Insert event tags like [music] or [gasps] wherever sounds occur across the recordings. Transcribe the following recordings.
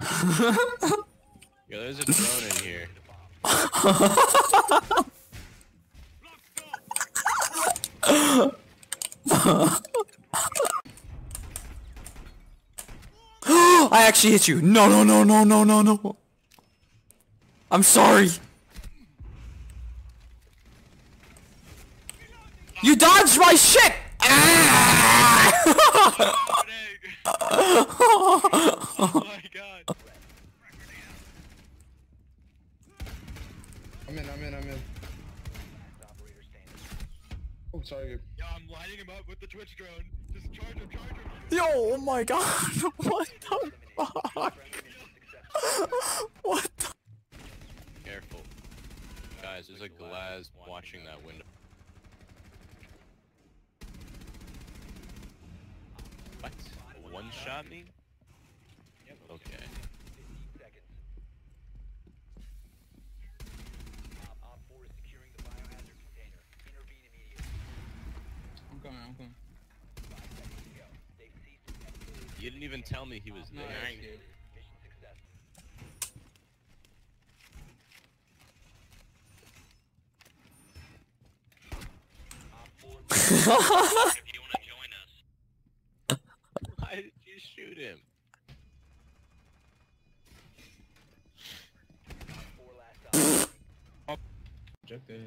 Yo, there's a drone in here. I actually hit you. No, no, no, no, no, no, no. I'm sorry. You dodged my shit. Ah! [laughs] oh my god. I'm in, I'm in, I'm in. Oh, sorry, Gabe. Yo, I'm lighting him up with the Twitch drone. Just charge him, charge him. Yo, oh my god. [laughs] What the fuck? What the Careful. Guys, there's a Glaz watching that window. What? One shot me? Okay. I'm coming, I'm coming. You didn't even tell me he was oh, there. Nice, Gabe. [laughs] Why did you shoot him? Objective.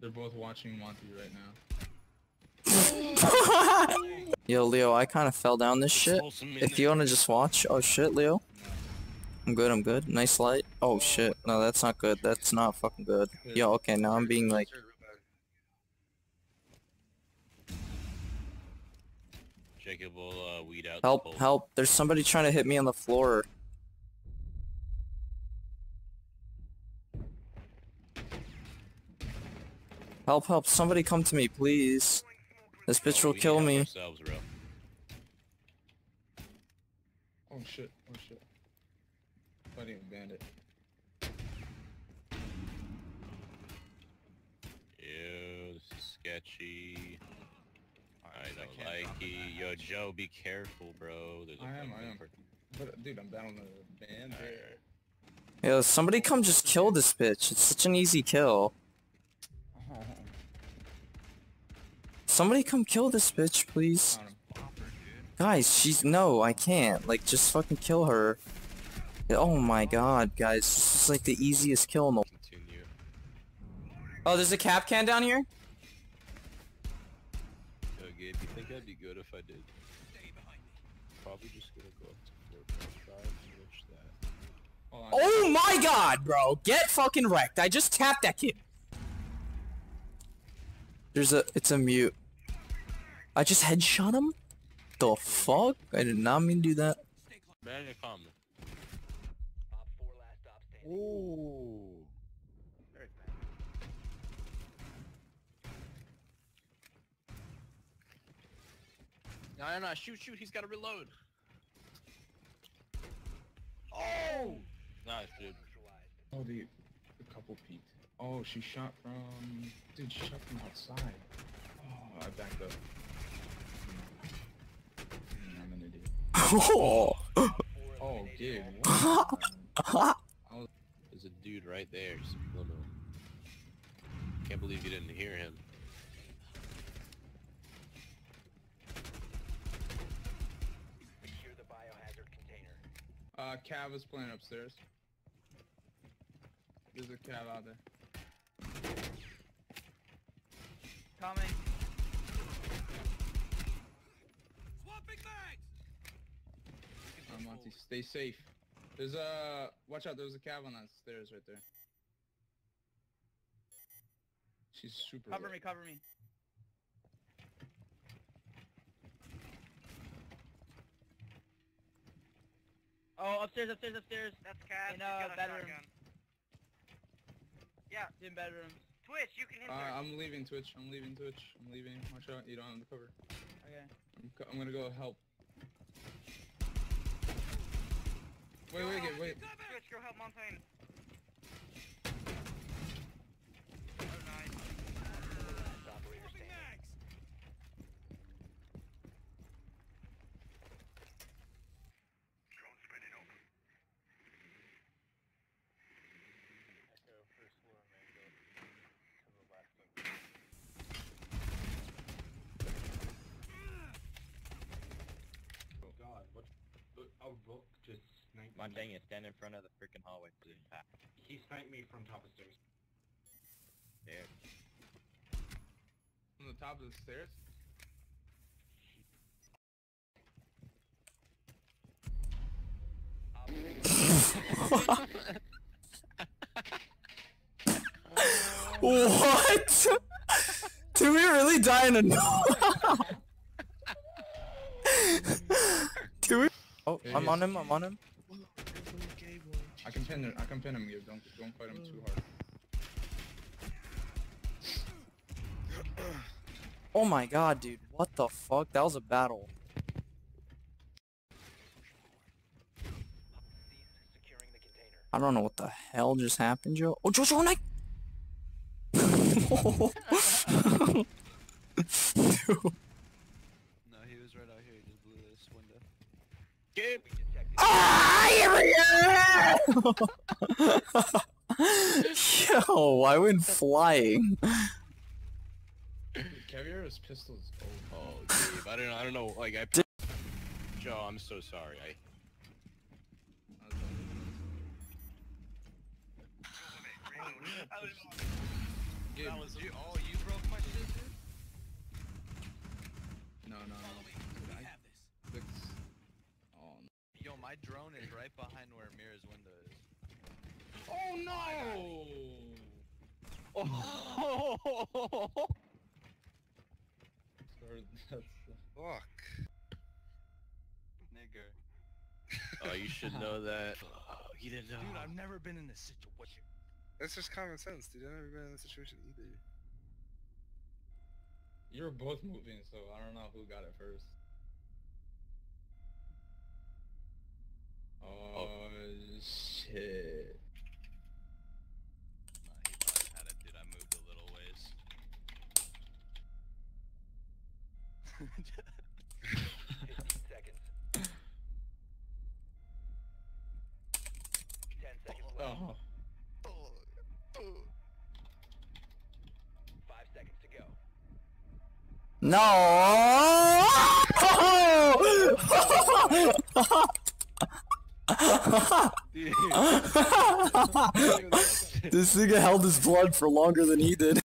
They're both watching Monty right now. [laughs] Yo, Leo, I kind of fell down this shit. If you wanna just watch. Oh shit, Leo. I'm good, I'm good. Nice light. Oh shit. No, that's not good. That's not fucking good. Yo, okay, now I'm being like. Jacob will uh, weed out Help, help. There's somebody trying to hit me on the floor. Help, help. Somebody come to me, please. This bitch Oh, will kill me. Ourselves, bro. Oh shit, oh shit. Fighting a bandit. Ew, this is sketchy. I don't like it. Yo, Joe, be careful, bro. There's a I am, I am. But dude, I'm battling a bandit. Alright. Yo, somebody come just kill this bitch. It's such an easy kill. Oh, Somebody come kill this bitch, please. Guys, she's no, I can't. Like, just fucking kill her. Oh my god, guys, this is like the easiest kill in the. Continue. Oh, there's a Kapkan down here. Yo, Gabe, you think that'd be good if I did? Probably just gonna go up to 4.5, switch that. Oh my god, bro, get fucking wrecked. I just tapped that kid. There's a, it's a mute. I just headshot him. The fuck? I did not mean to do that. Man, you comment. Ooh. No, no, no, shoot, shoot, he's gotta reload. Oh! Nice, dude. Oh, the, the couple peeked. Oh, she shot from. Dude, she shot from outside. Oh, I backed up. Mm, I'm an idiot. Oh. Oh, Gabe. There's a dude right there. Just. Can't believe you didn't hear him. uh, Cav is playing upstairs. There's a Cav out there. Coming. Uh, Monty, stay safe. There's a. Watch out, there's a Cav on that stairs right there. She's super. Cover low. me, cover me. Oh, upstairs, upstairs, upstairs. That's Cav. In, he's uh, a bedroom. shotgun. Yeah, In bedroom. Twitch, you can insert. Uh, I'm leaving Twitch. I'm leaving Twitch. I'm leaving. Watch out, you don't have the cover. Okay. I'm, I'm gonna go help. Wait, wait, wait, wait. Go help Montagne. Oh, nice. Montagne, stand in front of the freaking hallway. Please. Ah, He sniped me from top of stairs. there. On the top of the stairs? What? Did we really die in a no? [laughs] Did we? Oh, I'm on him. I'm on him. I can pin him. I can pin him. Gabe. Don't don't fight him too hard. [clears throat] Oh my god, dude. What the fuck? That was a battle. I don't know what the hell just happened, Joe. Oh, Jojo Knight! No, he was right out here. He just blew this window. Gabe! Ah, here we go! Yo, I went flying. Dude, Caveira's pistol is Oh, Gabe, I don't know. I don't know. Like I. Joe, I'm so sorry. I. Gabe, That was you. Oh, you broke my shit, dude. no, no, no. Dude, I fix. Oh no. Yo, my drone is right behind where Mira's window is. Oh no! Oh. Sorry, that's. Fuck. Nigger. Oh, you should know that. [laughs] You didn't know. Dude, I've never been in this situation. That's just common sense, dude. I've never been in this situation either. You were both moving, so I don't know who got it first. Oh, shit. Nah, he probably had it, dude. I moved a little ways. [laughs] Oh. No! [laughs] [laughs] [laughs] this nigga held his blood for longer than he did.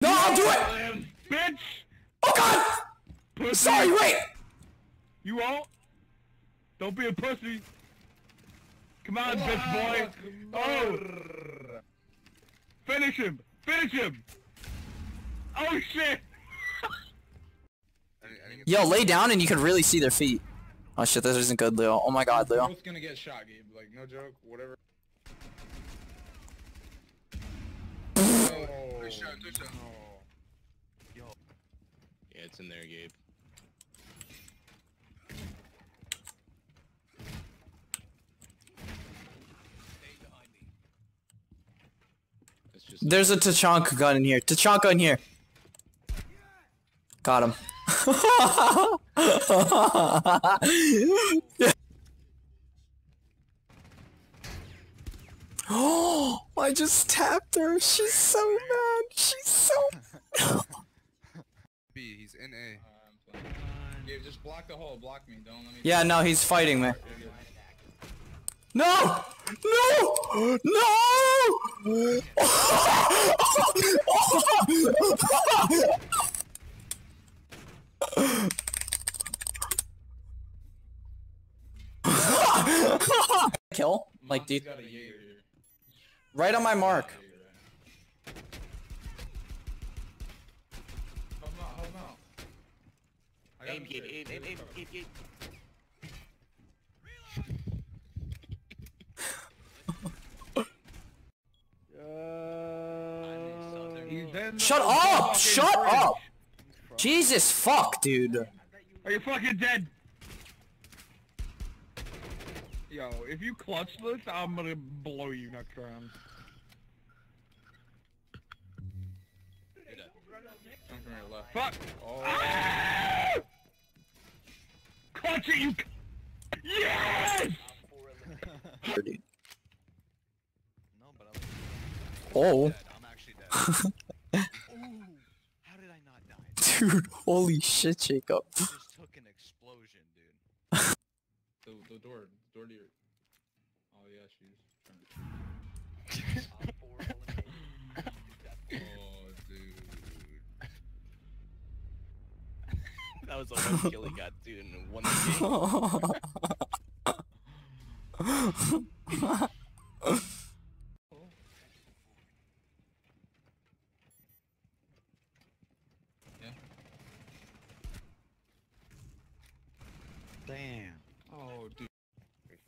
No, I'll do it! Bitch! Oh god! Pussy! Sorry, wait! You won't? Don't be a pussy! Come on, bitch boy! Oh! Finish him! Finish him! Oh shit! I didn't, I didn't get Yo, lay down and you can really see their feet. Oh shit, this isn't good, Leo. Oh my god, We're Leo. both gonna get shot, Gabe. Like, no joke, whatever. Oh, Good shot, good shot. no. Yeah, it's in there, Gabe. There's a Tachanka gun in here. Tachanka in here. Got him. [laughs] Oh, I just tapped her. She's so mad. She's so. B, he's in A. I'm playing. Gabe, just block the hole. Block me. Don't let me. Yeah, no, he's fighting me. No! No! No! [laughs] [laughs] Kill? Like, dude, got a Jaeger here. right on my mark. Jaeger, right? Help him out, help him out. I got Aim, him Gabe, safe. aim, aim, aim, cover. Gabe, Gabe. He's in Shut up! Shut fridge. up! Jesus fuck, dude. Are you fucking dead? Yo, if you clutch this, I'm gonna blow you next round. Come from your left. Fuck! Oh, Ah! Clutch it, you c- Yes! Dude. No, but I'm Oh, dead. I'm actually dead. Ooh, how did I not die? dude, holy shit, Jacob. I just took an explosion, dude. The, the door. Doherty. Or... Oh yeah, she's trying to. oh dude. that was the one kill he got, dude, in one game. Oh. [laughs] Damn. Oh dude. He's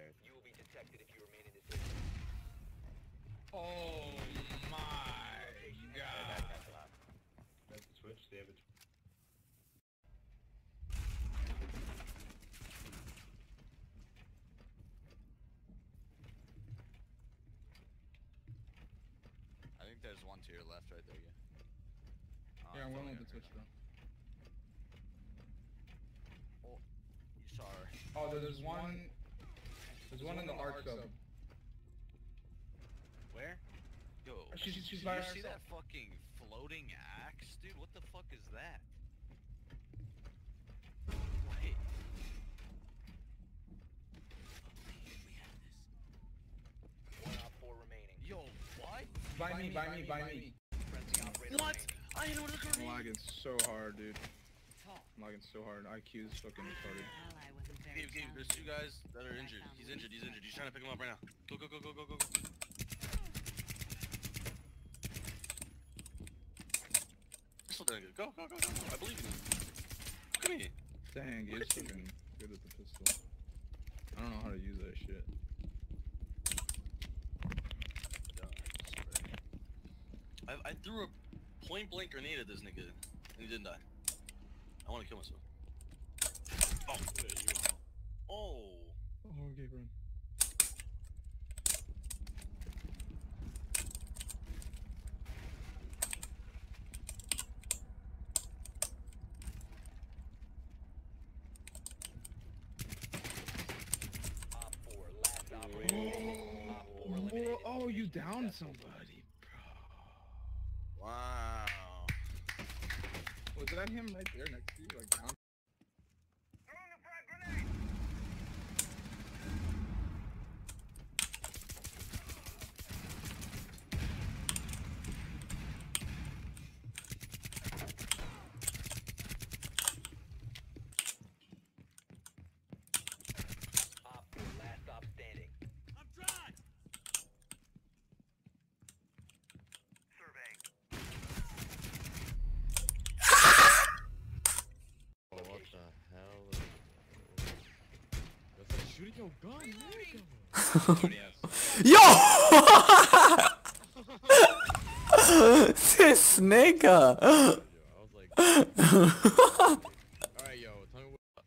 running up the stairs. You will be detected if you remain in this area. Oh my god. That's the switch. They have a I think there's one to your left right there, yeah. Ah, oh, Yeah, I'm totally going with the okay. switch bro. You saw her. Oh, there- there's one. There's one in the arc sub. Where? Yo, She's- she's did by you see that fucking floating axe, dude? What the fuck is that? Wait. One op four remaining. Yo, what? By me, by me, by me. Friendly operator What? I didn't know what I'm lagging so hard, dude. I'm lagging so hard. IQ is fucking retarded. Gabe, Gabe, there's two guys that are injured. He's injured, he's injured. He's trying to pick him up right now. Go, go, go, go, go, go, go. Pistol nigga. Go, go, go, go. I believe in you. Look at me. Dang, he's fucking good at the pistol. I don't know how to use that shit. I, I threw a point blank grenade at this nigga, and he didn't die. I want to kill myself. Oh, yeah, you are. Oh. Oh, okay, run. Op four, last [gasps] operator. Op four eliminated. Oh, you downed somebody, bro. Wow. Was that him right there next to you? Like down? Op four, last op standing. Oh, what the hell? That's like shooting your gun, Yo! [laughs] this nigga! I was like, alright, yo, tell me what.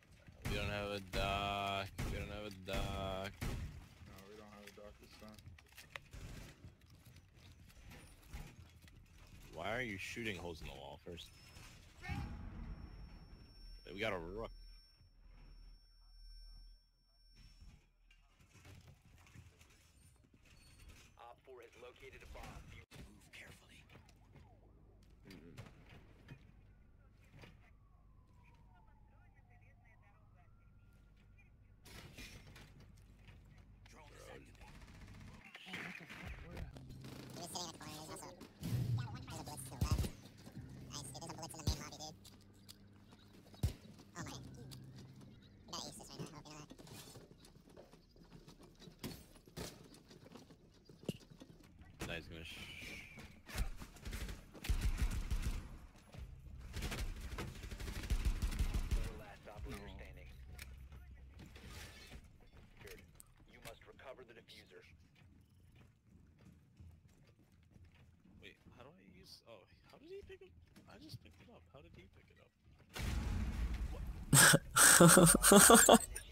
We don't have a Doc. We don't have a Doc. No, we don't have a Doc this time. Why are you shooting holes in the wall first? We got a rook. Op four has located a bomb. You move carefully. Now he's gonna sh? Oh, how did he pick it? I just picked it up. How did he pick it up? [laughs]